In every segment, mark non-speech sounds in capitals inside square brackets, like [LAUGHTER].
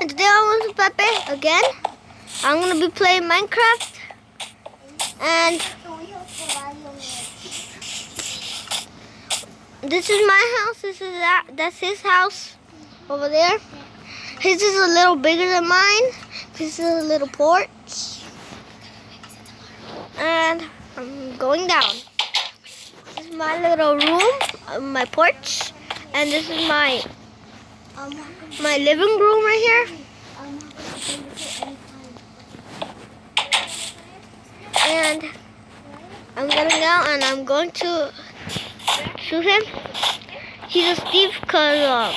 and today I'm with Pepe again. I'm gonna be playing Minecraft, and this is my house. This is that. That's his house over there. His is a little bigger than mine. This is a little porch, and I'm going down. This is my little room, uh, my porch, and this is my my living room right here. And I'm getting out and I'm going to shoot him. He's a thief cause um,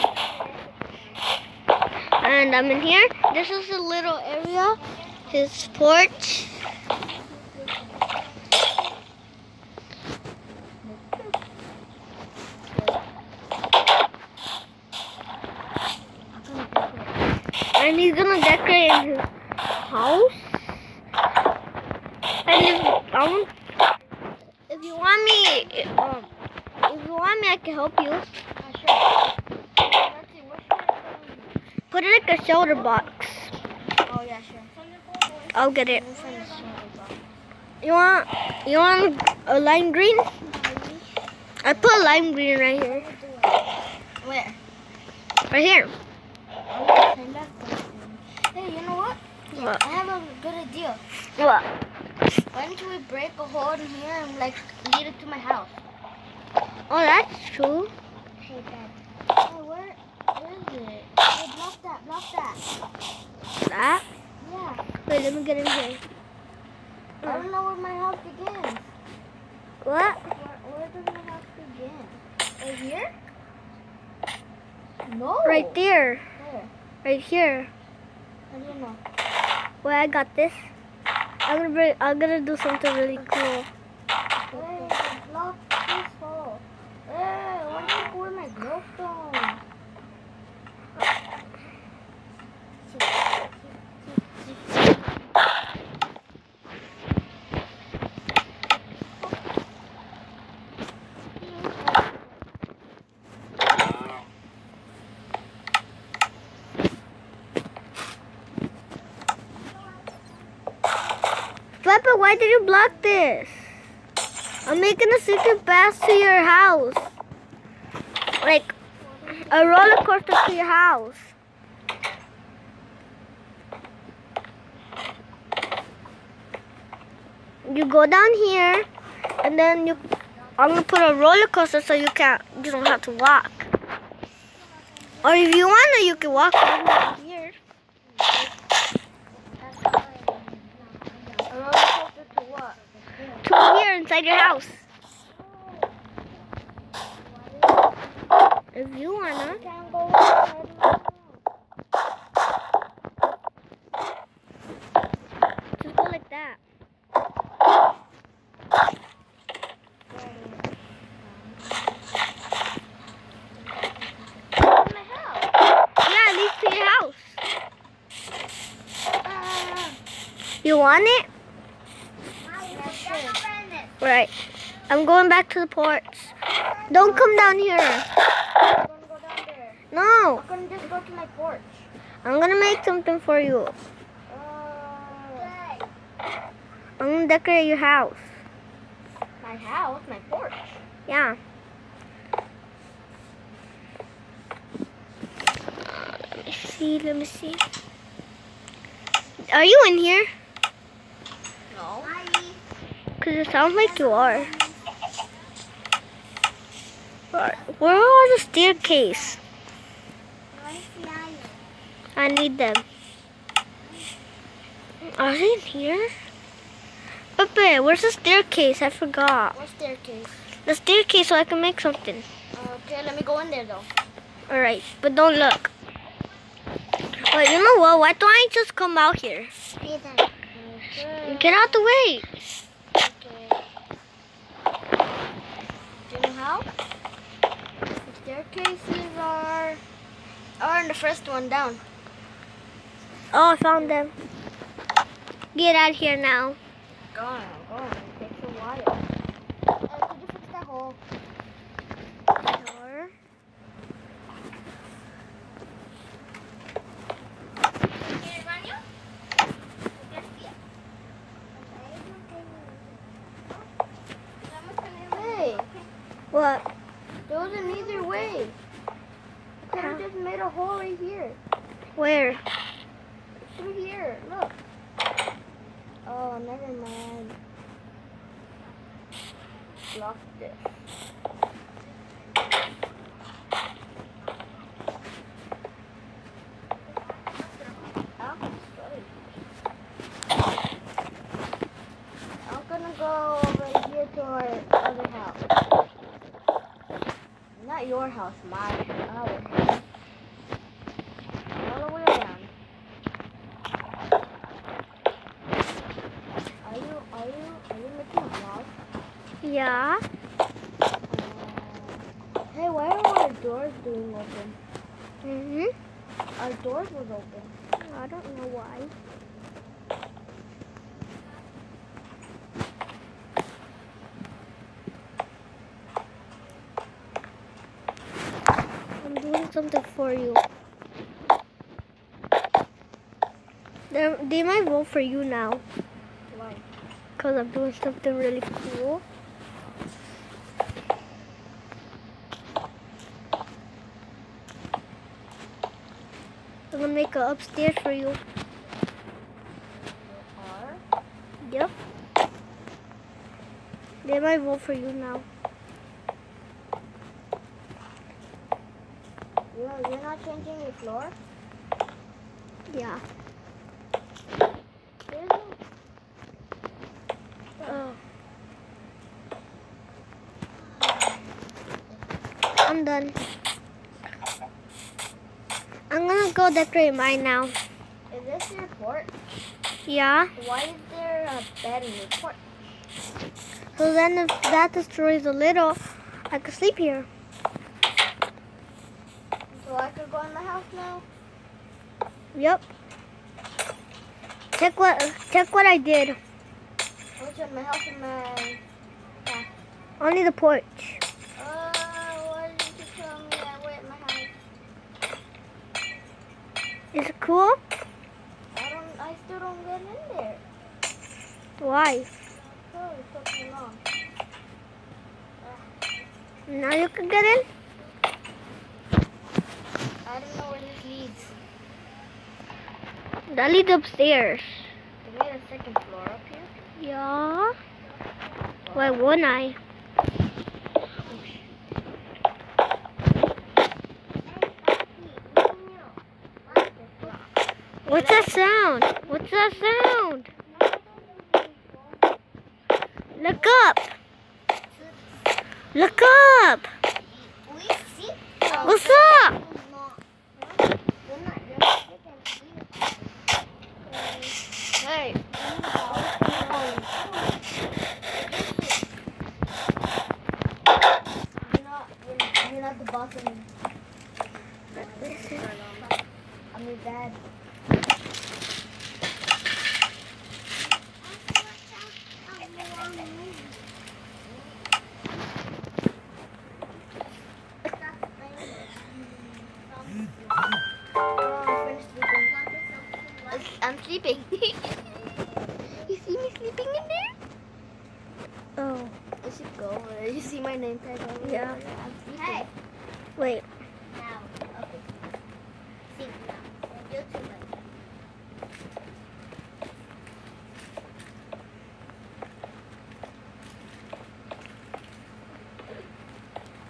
and I'm in here. This is a little area, his porch. And he's gonna decorate his house. And if, um, if you want me, um, if you want me, I can help you. Put it like a shulker box. Oh yeah, sure. I'll get it. You want, you want a lime green? I put a lime green right here. Where? Right here. Hey, you know what? What? I have a good idea. What? Why don't we break a hole in here and like lead it to my house? Oh, that's true. Hey, Dad. Hey, where, where is it? Hey, block that, block that. That? Yeah. Wait, let me get in here. I don't know where my house begins. What? Where, where does my house begin? Right here? No. Right there. Where? Right here. I don't know. Wait, I got this. I'm gonna bring, I'm gonna do something really cool. Hey, block this hole. Hey, why did you pour my glowstone? Peppa, why did you block this? I'm making a secret path to your house. Like a roller coaster to your house. You go down here and then you I'm gonna put a roller coaster so you can't you don't have to walk. Or if you wanna you can walk over here. A roller coaster to what? To here inside your house. If you wanna. Just go like that. Yeah, lead to your house. You want it? Right. I'm going back to the porch. Don't come down here. I'm gonna go down there. No. I'm gonna just go to my porch. I'm gonna make something for you. Uh, I'm gonna decorate your house. my house, my porch. Yeah. Let me see. Let me see. Are you in here? No. Cause it sounds like you are. Where where are the staircase? I need them. Are they in here? Pepe, where's the staircase? I forgot. What staircase? The staircase so I can make something. Okay, let me go in there though. Alright, but don't look. But you know what? Why don't I just come out here? Get out the way. Okay. Do you know how? The staircases are are in the first one down. Oh, I found them. Get out here now. Gone, gone. It takes a while. Uh, could you fix that hole? Sure. What? There wasn't either way. I could have just made a hole right here. Where? Through here. Look. Oh, never mind. Lock this. I'm gonna go over here to our other house. Not your house, my house. All the way around. Are you are you are you making a vlog? Yeah. Hey, why are our doors being open? Mhm. Our doors was open. I don't know why. I'm doing something for you. They they might vote for you now Why? because I'm doing something really cool. I'm gonna make a upstairs for you. Yep. They might vote for you now. you you're not changing your floor? Yeah. Oh. I'm done. I'm gonna go decorate mine now. Is this your porch? Yeah. Why is there a bed in your porch? So then if that destroys a little, I could sleep here. So I could go in the house now? Yep. Check what check what I did. What's in my house and my Only the porch. Oh, why didn't you tell me I went in my house? Is it cool? I don't I still don't get in there. Why? Oh, it took me long. Now you can get in? I don't know where this leads. That leads upstairs. Is there a second floor up here? Yeah. Why wouldn't I? What's that sound? What's that sound? Look up. Look up. What's up? Hey. You're not, you're, you're not the boss of me. I'm your dad. Oh, I'm finished sleeping. [LAUGHS] You see me sleeping in there? Oh, I should go over [LAUGHS] there. You see my name tag over Yeah. there? I'm sleeping. wait. Now, okay. See now. You too much.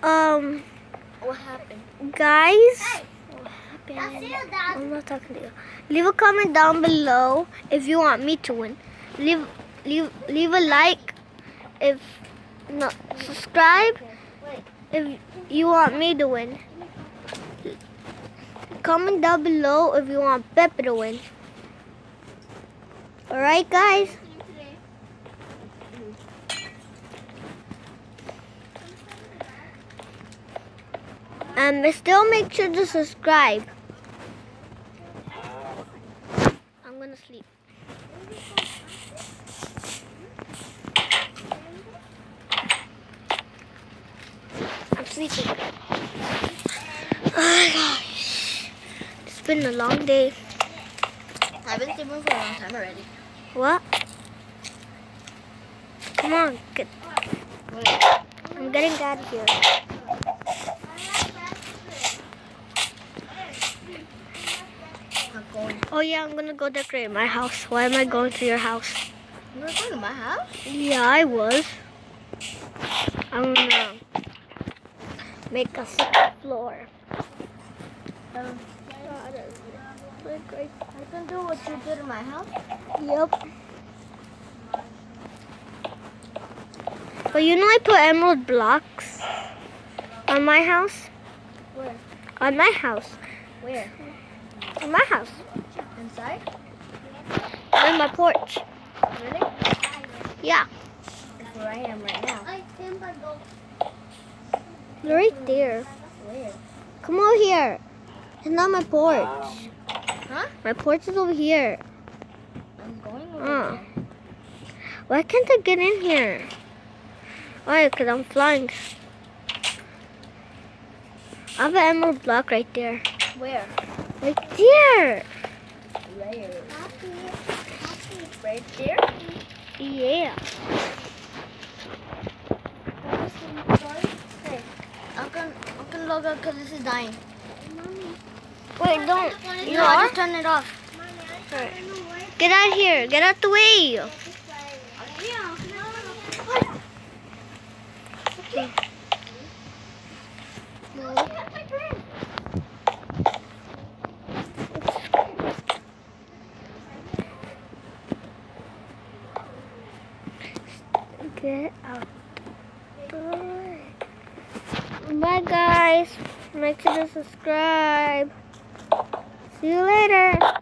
Um, What happened? guys. Hey, What that's happened? you, Dad. I'm not talking to you. Leave a comment down below if you want me to win. Leave leave leave a like if not subscribe if you want me to win. Comment down below if you want Pepe to win. Alright guys? And still make sure to subscribe. I'm gonna sleep. I'm sleeping. Oh my gosh. It's been a long day. I've been sleeping for a long time already. What? Come on, get I'm getting out of here. I'm going. Oh yeah, I'm gonna go decorate my house. Why am I going to your house? You're going to my house? Yeah, I was. I'm gonna make a floor. Um, I can do what you did in my house. Yep. But you know I put emerald blocks on my house? Where? On my house. Where? On my house. Inside? On my porch. Really? Yeah. That's where I am right now. You're Right there. Where? Come over here. It's not my porch. Huh? My porch is over here. I'm going over uh. Oh. there. Why can't I get in here? Oh, Why? because I'm flying. I have an emerald block right there. Where? Right there. Where? Right there? Yeah. I'm gonna, I'm gonna log out because this is dying. Wait, don't. You know, I just turn it off. Get out here. Get out the way. Get out. Bye, guys. Sure to subscribe. See you later.